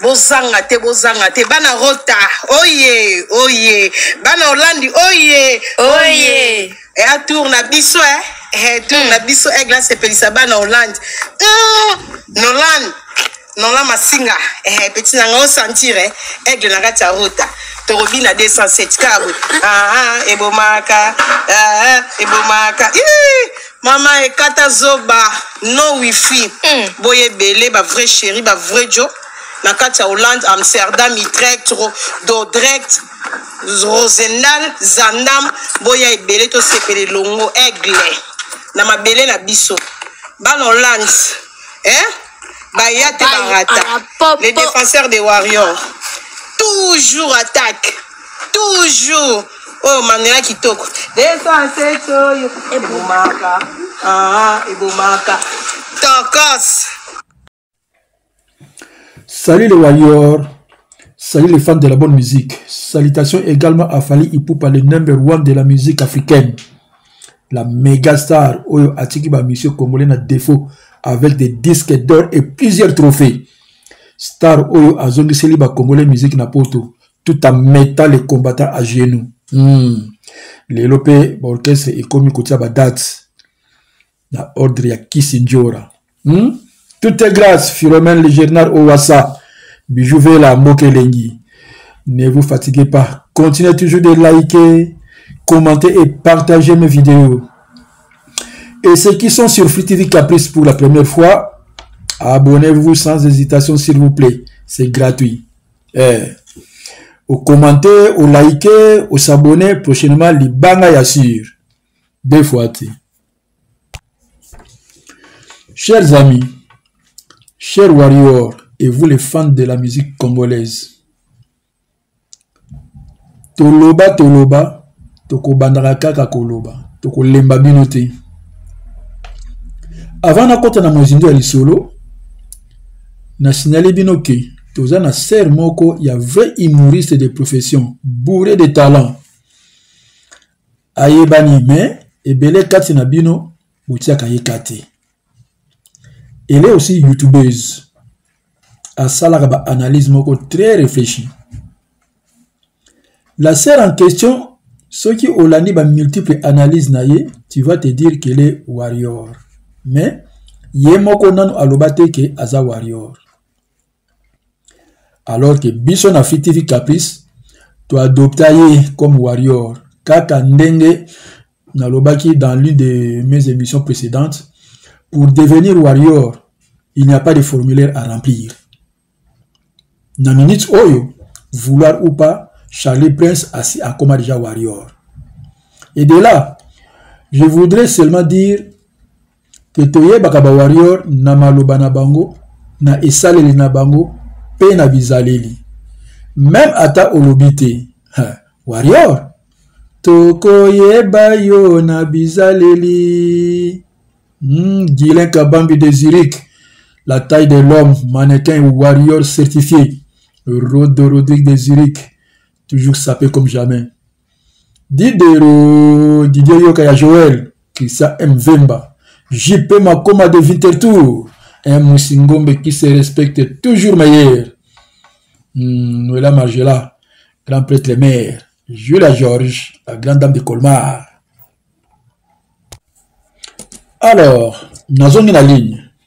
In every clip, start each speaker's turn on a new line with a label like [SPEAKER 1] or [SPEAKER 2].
[SPEAKER 1] bozanga te bozanga te bana rota oye oye bana olandi oye
[SPEAKER 2] oye
[SPEAKER 1] eya eh, tour na biso e eh? eh, tour na hmm. biso aigle asepelisa bana olande hmm, nolande nola masinga peti na ngai osentire aigle na kati ya rota torobina 207 kabwe ebomaka ebomaka Maman ekata zoba no wifi
[SPEAKER 2] mm.
[SPEAKER 1] boye ebele ba vrai chéri ba vrai jo na kati ya hollande amsterdam utrecht dordrecht rosendal zandam boya ebele tosepela elongo aigle na mabele na biso bana hollande eh? baya te barata les défenseurs des warriors toujours attaque toujours oyo oh, manuela kitoko desansete oyo ebomaka ah, ebomaka tokos
[SPEAKER 3] salut le warrior salut les fans de la bonne musique salutations également à fali ipupa le number one de la musique africaine la méga star oyo atiki bamisio congolais na défaut avec des disques d'or et plusieurs trophées star oyo azongiseli bacongolais musique na poto tout en mettant les combattants à genoux. Hmm. l'orchestre et baorchestre ekomi ba dat na ordre ya kisinjora hmm? toute grâce philomène le owasa bijou la mokelengi ne vous fatiguez pas continuez toujours de liker commenter et partager mes vidéos et ceux qui sont sur Free Caprice pour la première fois, abonnez-vous sans hésitation, s'il vous plaît. C'est gratuit. eh, okomante olaike osabone prochainement libanga ya sur deux fois te chers amis chers warriors et vous les fans de la musique congolaise toloba toloba tokobandaka kaka koloba tokolemba bino te avant nakota na mozindo ya lisolo na signale bino ke toza na sere moko ya vrai humoriste de profession bourre de talent ayebani mais ebele kati na bino botiaka ye kati elle est aussi youtubeuse asalaka ba analyse moko très réfléchi la sœur en question soki olandi ba multiple analyse na ye tu vas te dire qu'elle est warrior mais ye moko nanu aloba te ke aza warrior alors que biso na fit tv caprice toadopta ye comme warrior kaka ndenge nalobaki dans l'une de mes émissions précédentes pour devenir warrior il n'y a pas de formulaire à remplir na minute oyo vouloir ou pas charlie prince asi akoma déjà warrior et de là je voudrais seulement dire que toyebaka ba warrior na maloba na bango na esaleli na bango mpe na bizaleli meme ata olobi te warrior tokoyeba yo na bizaleli mm, gilen kabambi de zurich la taille de l'homme mannequin warrior certifié rodo rodrigue de zurich toujours sapé comme jamais Didero Didier Yoka ya Joël Kisa Mvemba JP Makoma de Winterthur un Musingombe qui se respecte toujours meilleur hmm, Noëlla Margela grand prêtre le maire Julia Georges la grande dame de Colmar alors nazongi na ligne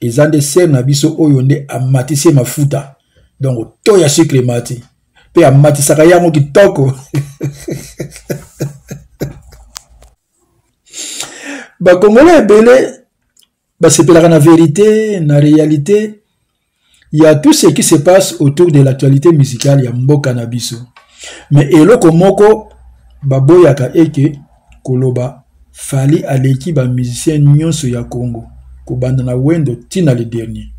[SPEAKER 3] eza nde sere na biso oyo nde amatisi ye mafuta donc to ya sucre emati mpe amatisaka yango kitoko bakongole ebele basepelaka na verite na realite Il y a tout ce qui se passe autour de l'actualité musicale ya mboka na biso. Mais eloko moko baboyaka eke koloba Fally aleki ba musiciens nyonso ya Congo kobanda na Wendo tina le dernier.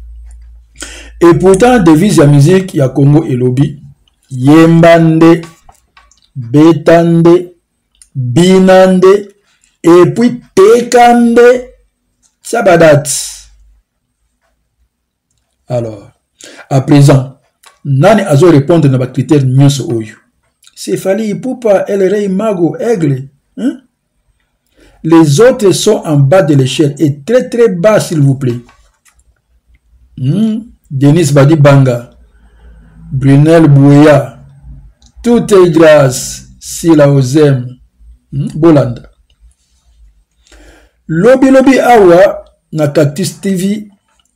[SPEAKER 3] Et pourtant devise ya musique ya Congo elobi yemba nde beta nde bina nde et puis teka nde tia badate alors à présent nani azorépondre na bacritère nyonso oyo Céphalie, Poupa, El Rey, Mago, Aigle. Hein? Les autres sont en bas de l'échelle et très très bas, s'il vous plaît. Hmm? Denis Badi Banga, Brunel Bouya, tout est grâce, Sila Ozem, hmm? Bolanda. lobi lobi awa na cactus tv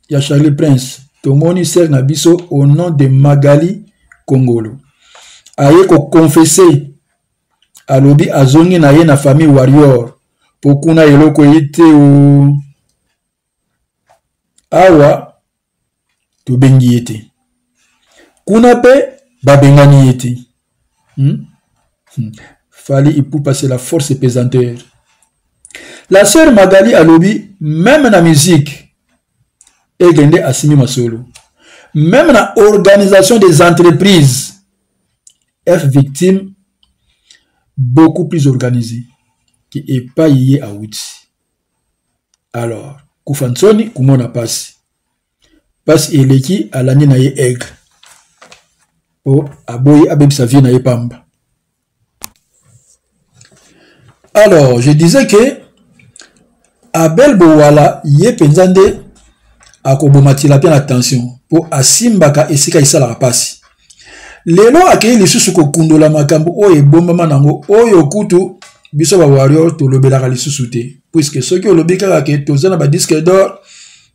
[SPEAKER 3] ya charlie prince tomoni sere na biso au nom de magali kongolo aye koconfese alobi azongi na ye na famille warrior mpo kuna eloko eye te o awa tobengi ye te kuna mpe babengani ye te hmm? hmm. fali ipupa c'est la force pesanteur la sœur magali alobi meme na musique ege nde asimi masolo meme na organisation des entreprises f victime beaucoup plus organisé ke epai ye awuti alors kufa nsoni kumona pasi pasi eleki alandi na ye aigle po aboyi abebisa vie na ye pamba alors je disais que abel bowala ye mpenza nde akobomatila mpe na tension mpo asimbaka esika esalaka mpasi lelo akei lisusu kokundola makambo oyo ebombama nango oyo kutu biso ba warrior tolobelaka lisusu te puiske soki olobi kaka ke toza na badisque dor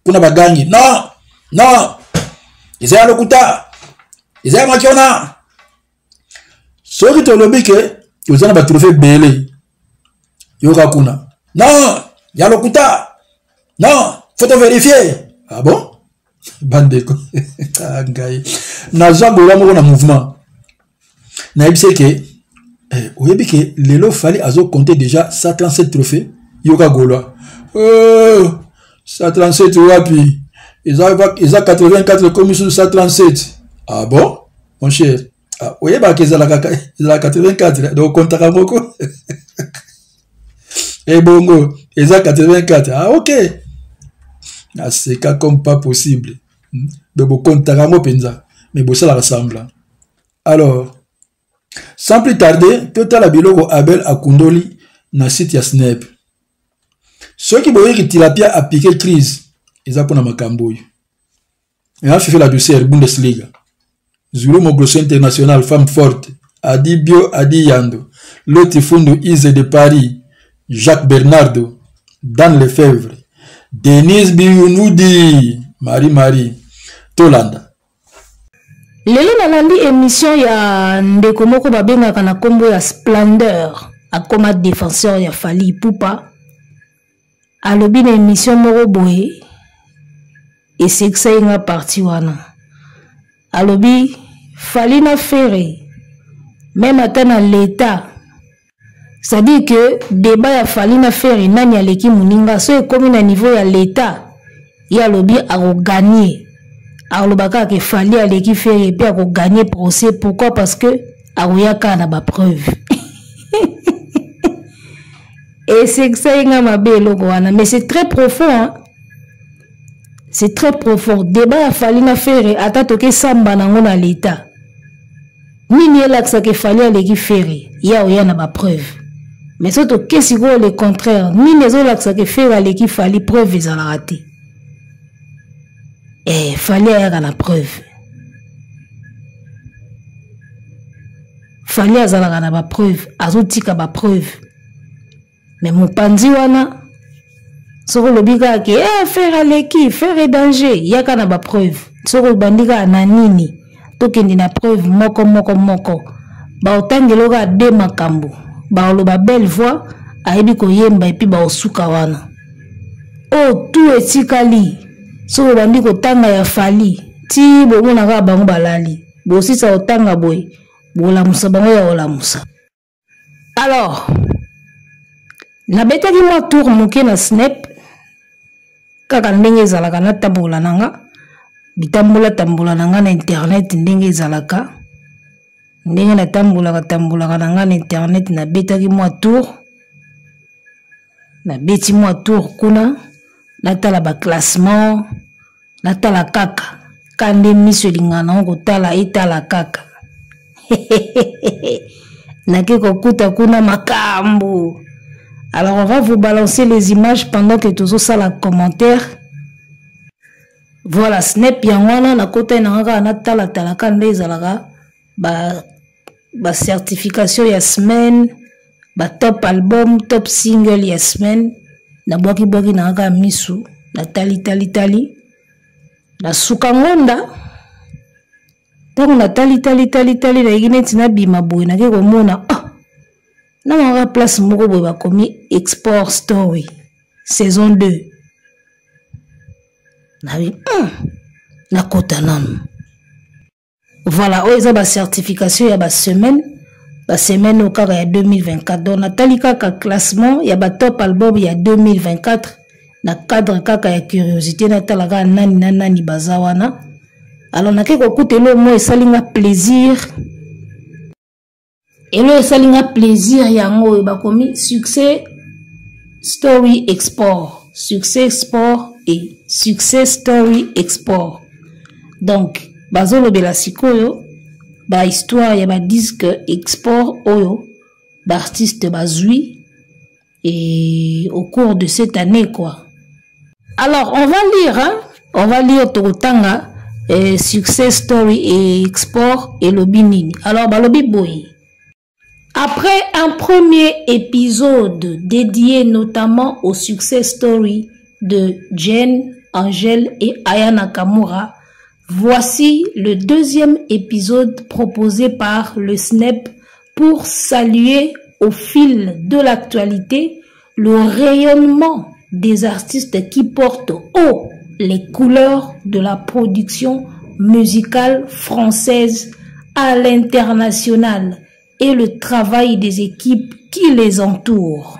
[SPEAKER 3] kuna bagangi non non eza ya lokuta eza ya makiona soki tolobi ke toza na batrofe ebele yoka kuna non ya lokuta non faut to verifier ah bon bandeko ah, ngai naza bola moko na mouvement nayebisi ke eh, oyebi ke lelo fali azokonte déjà 137 trophée yoka golois oh, 137 wapi eza 84 ekomi susu 137 ah bon mon cher ah, oyebaka ezalaka 84 donc kontaka moko ebongo eh, eza 84 ah ok naseka comme pas possible hmm? donc bokontaka yango mpenza mais bosalaka semblant alors sans plus tarder totala biloko abel akundoli na site ya snap soki boyeki tilapia apike crise eza mpona makambo oyo Et là, fait la douceur, Bundesliga. Zulu Mogrosso International, femme forte. Adi Bio, Adi Yando. Loti Fundu Ise de Paris. Jacques Bernardo. Dan Lefebvre. Denise Biyunudi. Marie-Marie. Tolanda.
[SPEAKER 2] lelo nalandi émission ya ndeko moko babengaka na nkombo ya splendeur akoma défenseur ya fali ipupa alobi na emission moko boye esekisaki nga parti wana alobi fali na fere meme ata na leta c'est-à-dire que débat ya fali na fere nani aleki moninga so ekomi na niveau ya leta ye alobi akoganie aloba kaka ke fali aleki fere mpe akoganie procès pourquoi parce que akoya kaka na bapreuve esekisaki nga mabe eloko wana mais c'est très profond hein? c'est très profond débat ya fali na fere ata toke samba nango na leta nini elakisaka efali aleki fere ya oya na bapreuve mais so toke sikoyo le contraire nini ezolakisaka fere aleki fali preuve ezalaka te e fali ayaka na preuve fali azalaka na bapreuve azotika bapreuve me mopanzi wana soki olobi kaka ke eh, fere aleki fere danger yaka na bapreuve soki obandi kaka na nini tokende na preuve moko moko moko baotangela oka de makambo baoloba belle voix ayebi koyemba epuis baosuka wana oyo oh, tu etikali soki obandi kotanga ya fali ti bomona kaka bango balali bosisa kotanga boye bolamusa bango ya kolamusa alors nabetaki mwa tour moke na snep kaka ndenge ezalaka natambola na nga bitambola tambola na nga na internet ndenge ezalaka ndenge natambolaka tambolaka na nga na internet nabetaki mwa tour nabeti mwa tour kuna natala baclassement natala kaka ka nde miso elingana nango kotala etala kaka nake kokuta kuna makambo alors on va vous balancer les images pendant que tozosala commentaire voilà snap yango wana nakotaki nanga kaka natalatalaka nde ezalaka ba ba certification ya semaine ba top album top single ya semaine na bwaki bwaki na kaka misu na tali tali tali na suka ngonda ntango na tali tali tali tali nayiki neti nabima boye nake komona oh, ah, na kaka place moko boye bakomi export story saison 2 nabi hmm, nakota nanu voilà oyo eza bacertification ya basemaine basemaine oyo kaka ya 2024 donc natali kaka classement ya batop album ya 2024 na cadre kaka ya curiosité natala kaka nani na nani baza wana alors nake kokuta elo moi esali nga plaisir elo esali nga plaisir yango oyo bakomi succès story export succès sport et succès story export donc bazolobela sikoyo bahistoire ya badisque export oyo baartiste bazwi et au cours de cette année quoi alors on va lire hein? on va lire tokotanga e, success story et export et lobby alors balobi boy après un premier épisode dédié notamment au success story de Jen, Angel et Ayana Kamura, Voici le deuxième épisode proposé par le SNEP pour saluer au fil de l'actualité le rayonnement des artistes qui portent haut les couleurs de la production musicale française à l'international et le travail des équipes qui les entourent.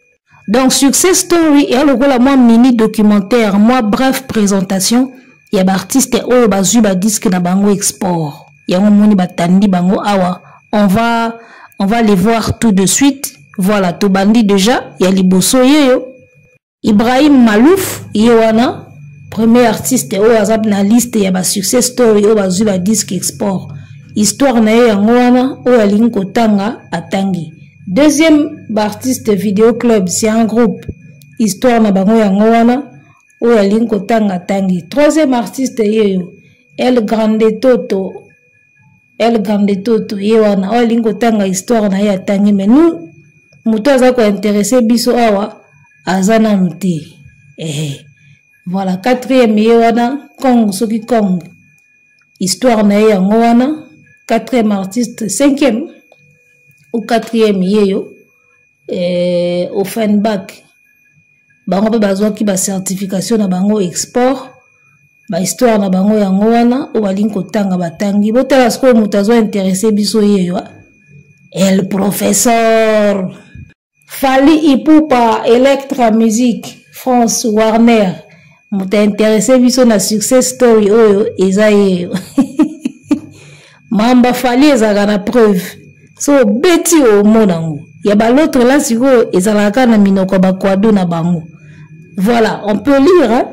[SPEAKER 2] donc succès story eya lokola mwa mini documentaire mwa bref présentation ya baartiste oyo bazwi badisque na bango export yango omoni batandi bango awa on va, on va les voir tout de suite voilà tobandi déjà ya liboso yeyo ibrahim malouf ye wana premier artiste oyo aza na liste ya basuccès story oyo bazwi badisque export histoire na ye yango wana oyo alingi kotanga atangi deuxième baartiste video club c'est un groupe histoire na bango yango wana oyo alingi kotanga atangi troisième artiste yeyo el grande toto el grande toto ye wana oyo alingi kotanga histoire na ye atangi mais nous moto aza kointeresse biso awa aza nanu te ehe eh. voilà quatrième ye wana kong soki kong histoire na ye yango wana quatrième artiste cinquième ou quatrième ye yo eh, offenbach bango mpe bazwaki bacertification na bango export bahistoire na bango yango wana oyo balingi kotanga batangi botala sikoyo moto azwa interese biso yeyo el professeur Fally Ipupa Electra Music France Warner moto interesse biso na succès story oyo eza yeyo mamba Fally ezalaka na preuve so obeti omona yango ya balotre la sikoyo ezalaka na minoko ya bakwado na bango voilà on peut lire hein?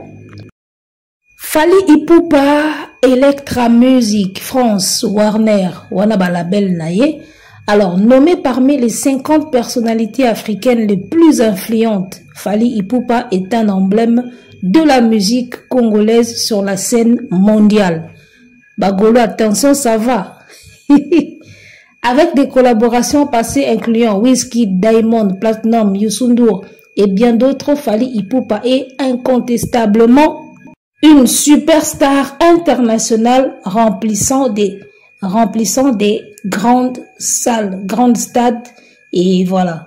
[SPEAKER 2] fali ipupa electra music france warner Wanaba label Naye. alors nommé parmi les 50 personnalités africaines les plus influentes fali ipupa est un emblème de la musique congolaise sur la scène mondiale bagolo attention ça va avec des collaborations passées incluant Whiskey, Diamond, Platinum, Yusundur et bien d'autres, Fali Ipupa est incontestablement une superstar internationale remplissant des, remplissant des grandes salles, grandes stades, et voilà.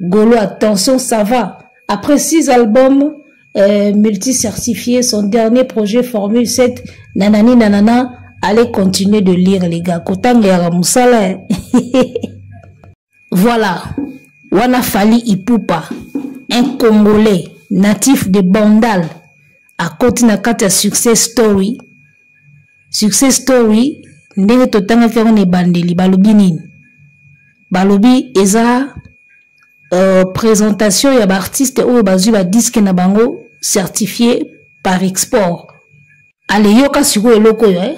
[SPEAKER 2] Golois, attention, ça va. Après six albums euh, multi-certifiés, son dernier projet Formule 7, Nanani Nanana, allez continuer de lire les gars. Kotanga ya musala. Voilà. Wana Fali Ipupa, un Congolais natif de Bandal, à côté na carte succès story. Succès story, ndenge totanga kero ne bandeli, balobinini. balobi eza euh, présentation ya baartiste oyo bazwi badiske na bango certifie par export ale yoka sikoyo eloko oyo eh?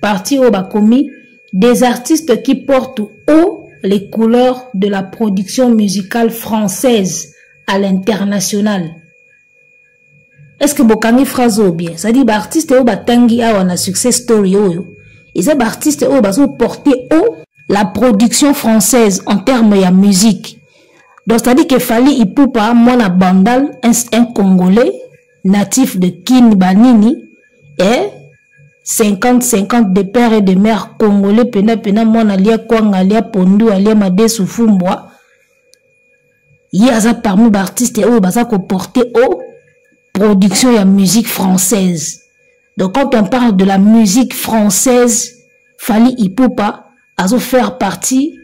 [SPEAKER 2] parti oyo bakomi des artistes qui portent haut les couleurs de la production musicale française à l'international est ce que bokangi phrase oyo bien cestadire baartiste oyo batangi awa na succès story oyo eza baartiste oyo bazoporte haut la production française en terme ya musique donc cestadire ke fali ipupa mwana bandal un, un congolais natif de kin banini eh? 50 50 de père et de mère congolais pena pena mwana alia kwanga alia pondu alia madesu fumbwa ye aza parmi baartiste oyo baza koporte o production ya musique française donc quand on parle de la musique française fali ipupa azo faire partie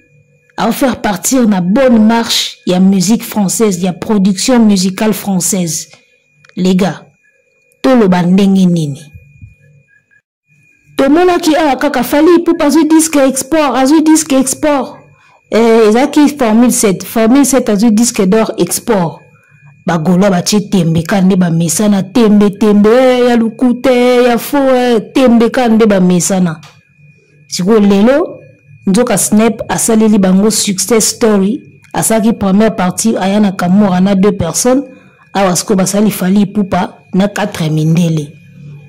[SPEAKER 2] azo faire partir na bonne marche ya musique française ya production musicale française les gars toloba ndenge nini tomonaki awa kaka fali ipupa azwi disque export azwi disque export eh, ezalaki formule 7 formule 7 azwi disque d'or export bagolois batye tembe kaka nde bamesana tembe tembe eh, ya lokuta eh, ya fo eh, tembe kaka nde bamesana sikoyo lelo nzoka snap asaleli bango success story asalaki première partie aya na kamora na deux personnes awa sikoyo basali fali ipupa na 4 mindele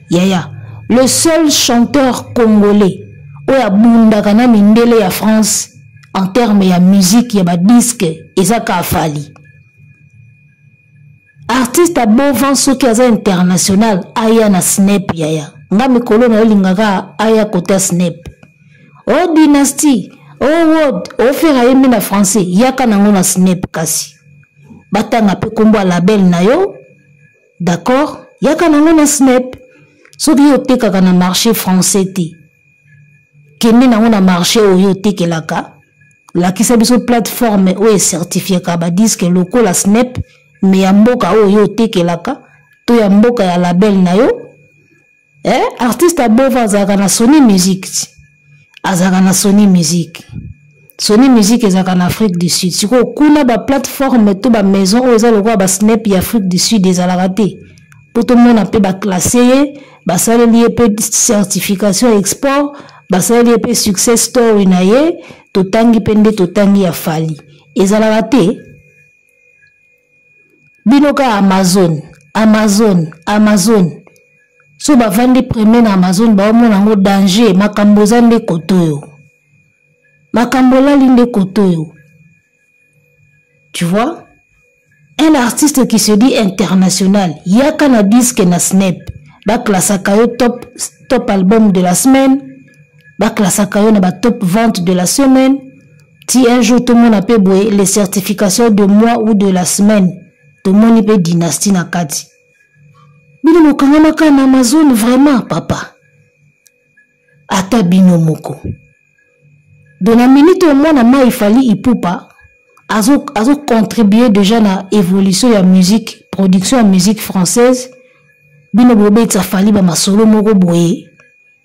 [SPEAKER 2] yaya le seul chanteur congolais oyo abundaka na mindele ya france en terme ya musique ya badiske eza ka fali artiste abovan soki aza international aya na snep yaya nga mikolo nayo lingaka aya kota snep O dynastie, o wod, o fera ye mbi na français, yaka nango na snep kasi. Batanga pe kombo ya label na yo, d'accord? Yaka nango na snep. Soki yo otekaka na marché français te, kende nango na marché oyo otekelaka, lakisa biso plateforme oyo ecertifiaka ba disque lokola snep, me ya mboka oyo yo otekelaka, to ya mboka ya label na yo, eh artiste abova azalaka na soni musique azalaka na soni musique soni musique ezalaka na afrique du sud sikoyo kuna baplateforme to bamaison oyo eza lokola basnep ya afrique du sud ezalaka te mpo tomona mpe baklasse ye basaleli ye mpe certification ya export basaleli ye mpe succès story na ye totangi mpe nde totangi ya fali ezalaka te bino ka amazone amazone amazone so bavandi premier na amazone baomona yango danger makambo eza nde koto oyo makambo olali nde koto oyo tu vois un artiste qui se dit international yaka na disque na snap baklasaka yo top, top album de la semaine baklasaka yo na batop vente de la semaine ti un jour tomona mpe boye les certifications de mois ou de la semaine tomoni mpe dynastie na kati bino bokangamaka na amazone vraiment papa ata bino moko don na minute oyo mwana mai fali ipupa azocontribue azo déjà na évolution ya musique production ya musique française bino bobetisa fali bamasolo moko boye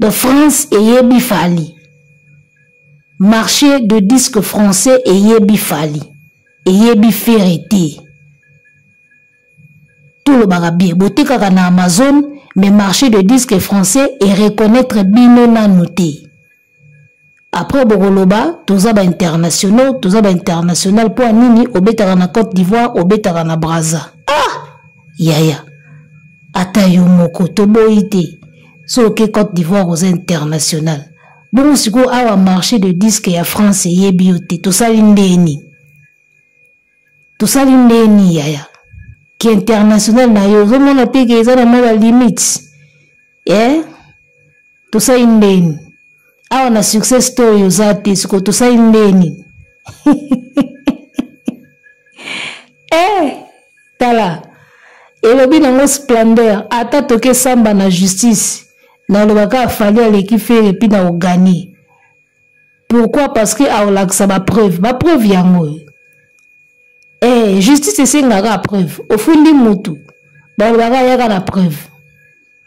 [SPEAKER 2] Donc France eyebi Fally. Marché de disque français eyebi Fally. Eyebi Ferre te. Tolobaka bien, botekaka na Amazon, mais marché de disque français e reconnaître bino nanu te. après bokoloba toza bainternationaux toza bainternational mpo ya nini obetaka na cote d'ivoire obetaka na braza ah yaya ata yo moko toboyi te so oke cote d'ivoire oza international bongo sikoyo awa marché de disque ya france eyebi yo te tosali ndeni tosali ndeni yaya ki international na yo ozomona te ke eza na mwa ba limite e eh? tosali ndeni awa na succès story oza te siko tosali ndeni e eh, tala elobi nango splendeur ata toke samba na justice nalobaka afali aleki fere mpi na ogani pourquoi parce que aolakisa bapreuve bapreuve yango oyo eh, justice esengaka preuve ofundi mutu balobaka yaka na preuve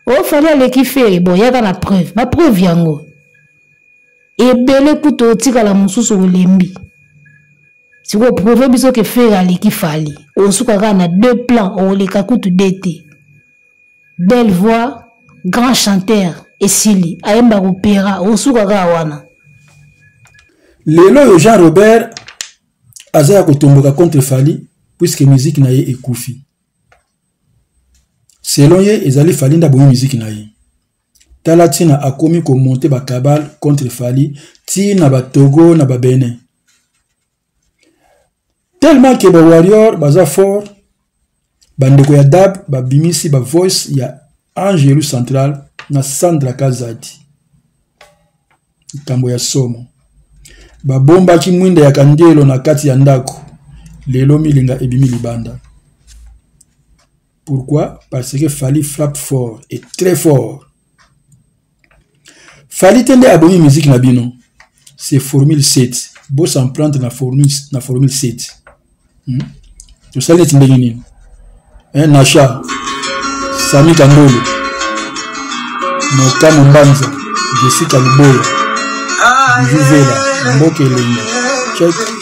[SPEAKER 2] ofali oh, aleki fere bon yaka na preuve bapreuve yango ebele kutu otikala mosusu olembi sikoyo prouve biso ke fere aleki fali osukaka na deux plan oleka kutu de te belle voix grand chanteur esili ayemba kopera osuka kaka wana
[SPEAKER 3] lelo oyo jean robert aza ya kotomboka contre fali puiske miziki na ye ekufi selon ye ezali fali nde abomi miziki na ye tala ntina akomi komonte bakabale contre fali ntina batogo na babene tellement que ba warrior baza fort bandeko ya dab babimisi ba voice ya angelu central na sandra kazadi likambo ya somo babombaki mwinda ya kandelo na kati ya ndako lelo milinga ebimi libanda Pourquoi? Parce que Fally frappe fort et très fort. Fally te nde abomi musique na bino. C'est formule 7. Bo s'en prendre na formule na formule 7. Hmm? Tosali neti ndenge nini? Eh, Nasha, Sami Kandolo, Moka Mbanza, Jessica Luboya, Vivela, Mboka Elenga. Check.